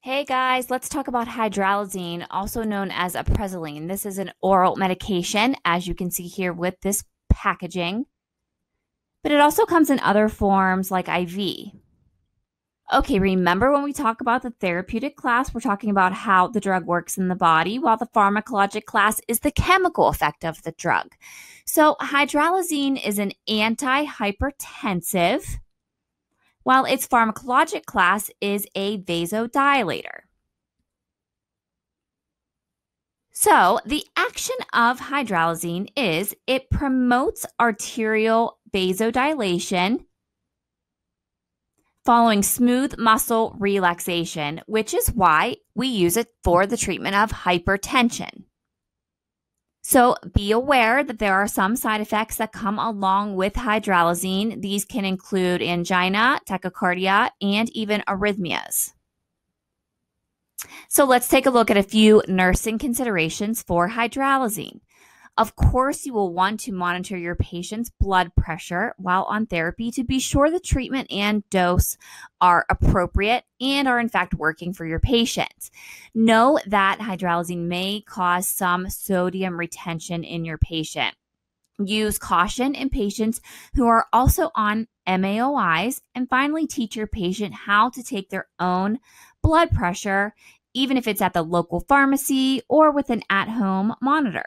Hey guys, let's talk about hydralazine, also known as apresoline. This is an oral medication, as you can see here with this packaging, but it also comes in other forms like IV. Okay, remember when we talk about the therapeutic class, we're talking about how the drug works in the body, while the pharmacologic class is the chemical effect of the drug. So, hydralazine is an antihypertensive, while its pharmacologic class is a vasodilator. So, the action of hydralazine is it promotes arterial vasodilation following smooth muscle relaxation, which is why we use it for the treatment of hypertension. So be aware that there are some side effects that come along with hydralazine. These can include angina, tachycardia, and even arrhythmias. So let's take a look at a few nursing considerations for hydralazine. Of course, you will want to monitor your patient's blood pressure while on therapy to be sure the treatment and dose are appropriate and are in fact working for your patient. Know that hydralazine may cause some sodium retention in your patient. Use caution in patients who are also on MAOIs. And finally, teach your patient how to take their own blood pressure, even if it's at the local pharmacy or with an at home monitor.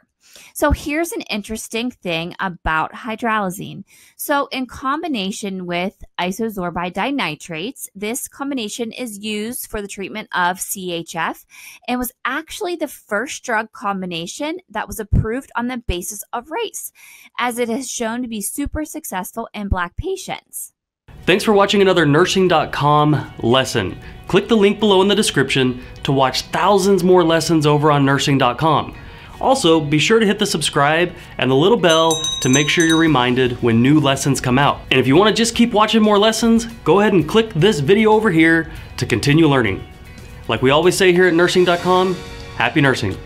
So here's an interesting thing about hydralazine. So in combination with isosorbide dinitrates, this combination is used for the treatment of CHF and was actually the first drug combination that was approved on the basis of race, as it has shown to be super successful in black patients. Thanks for watching another nursing.com lesson. Click the link below in the description to watch thousands more lessons over on nursing.com. Also, be sure to hit the subscribe and the little bell to make sure you're reminded when new lessons come out. And if you wanna just keep watching more lessons, go ahead and click this video over here to continue learning. Like we always say here at nursing.com, happy nursing.